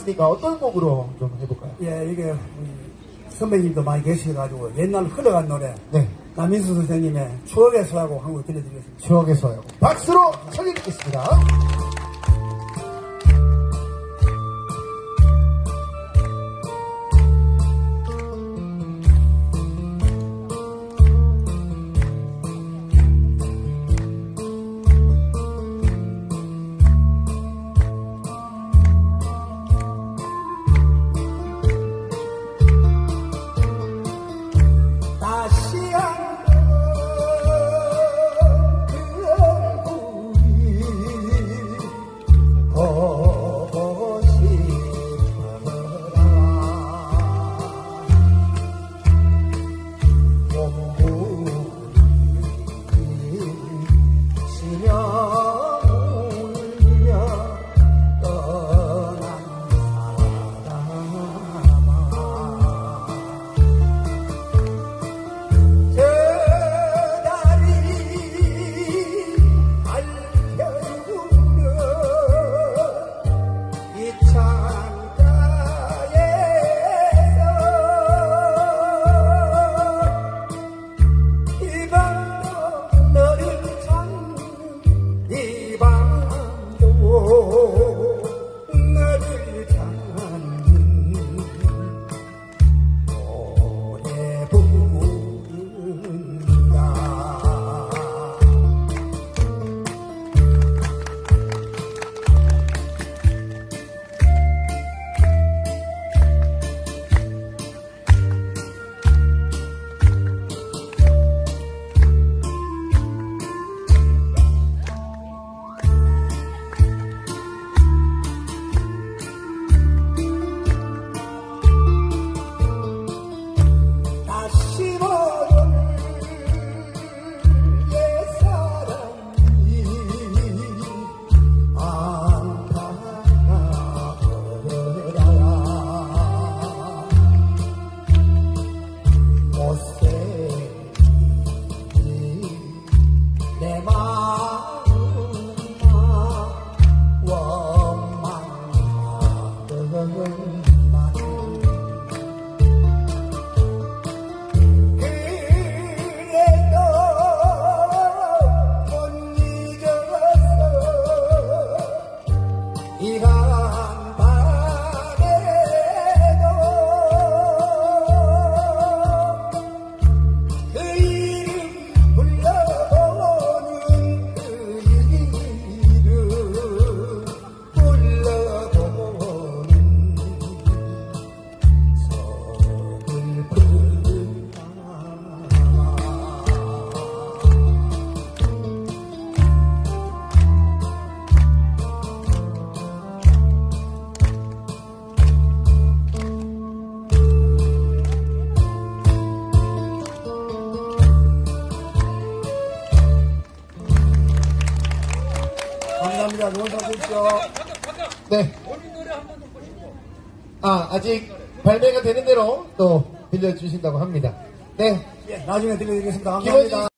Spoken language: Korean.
있으니까 어떤 곡으로 좀 해볼까요? 예, 이게 우리 선배님도 많이 계셔가지고 옛날 흘러간 노래 네. 남인수 선생님의 추억의 서하고 한곡 들려드리겠습니다. 추억에서요. 박수로 청해 듣겠습니다. 감사합니다. 너무 잘하십시오. 네. 아, 아직 발매가 되는 대로 또 들려주신다고 합니다. 네. 예, 나중에 들려드리겠습니다. 감사합니다.